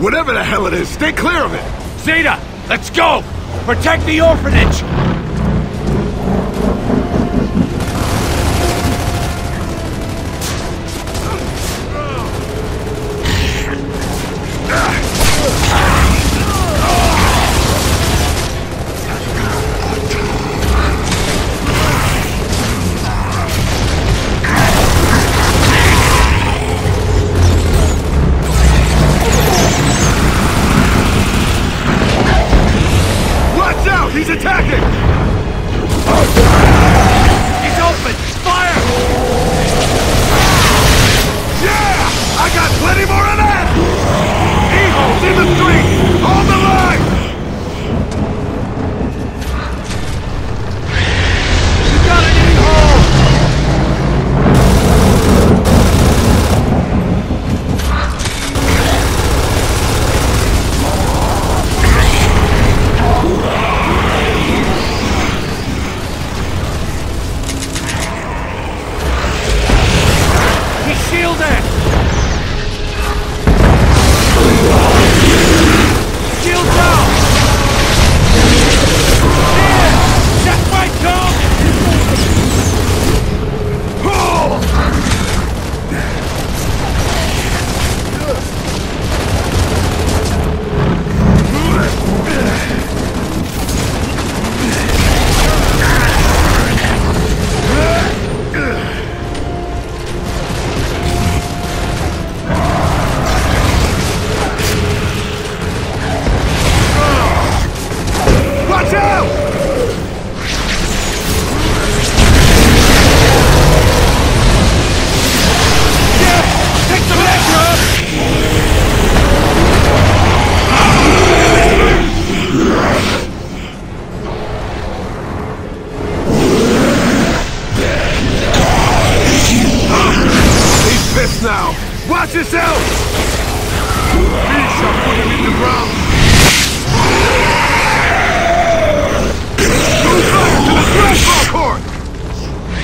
Whatever the hell it is, stay clear of it! Zeta, let's go! Protect the orphanage!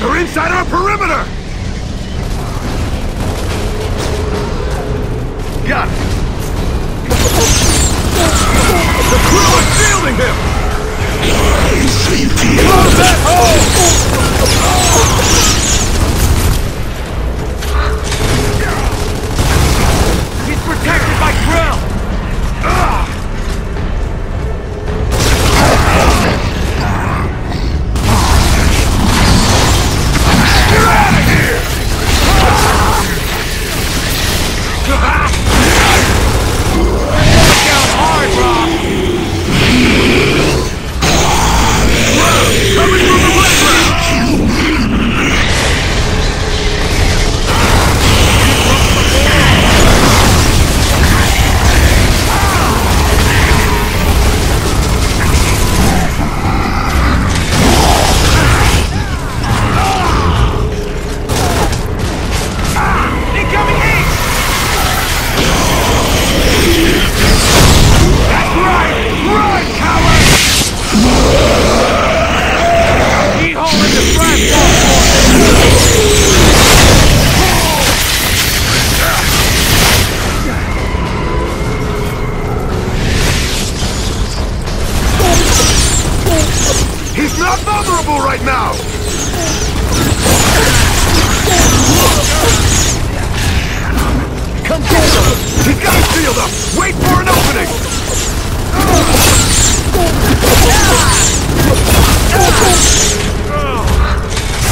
They're inside our perimeter! Got it. The crew is shielding him! Close that hole! unbotherable right now! Come get him! He got sealed up! Wait for an opening!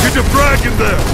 Get your frag in there!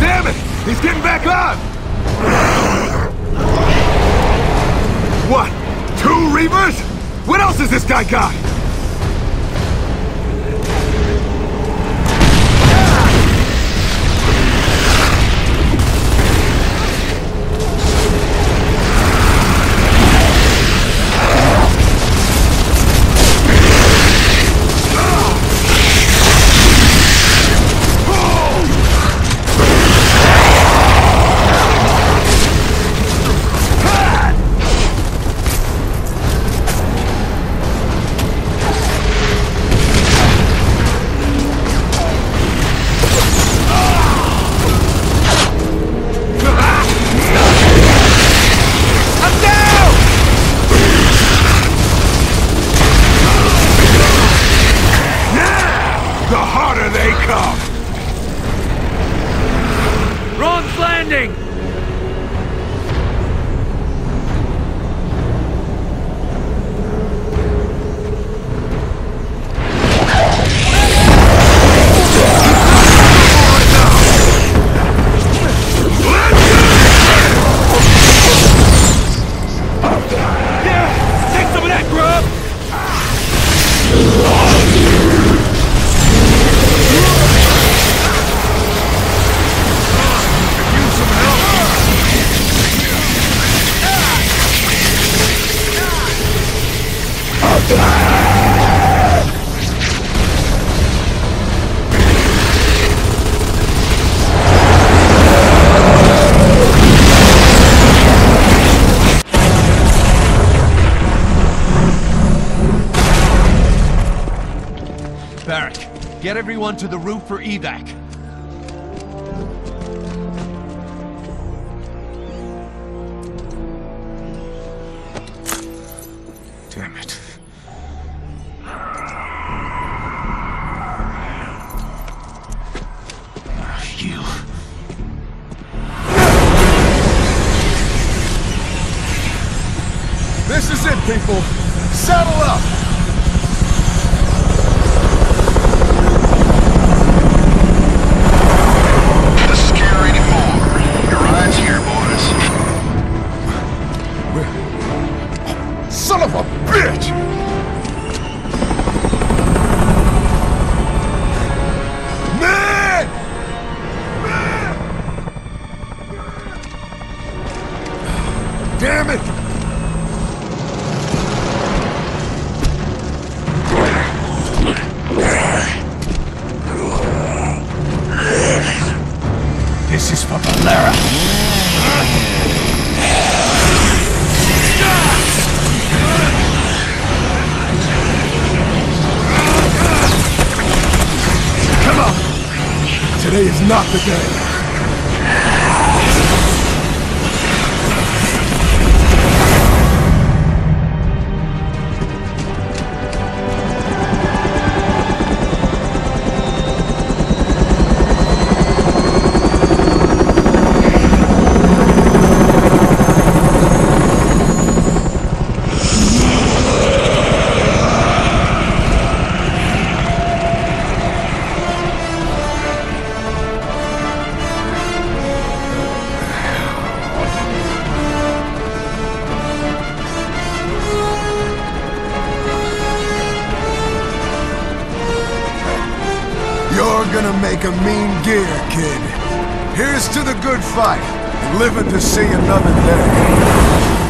Damn it! He's getting back on! What? Two Reavers? What else has this guy got? Landing! Barrick, get everyone to the roof for evac. People! Saddle up! This is for Valera. Come on! Today is not the day. Here's to the good fight, living to see another day.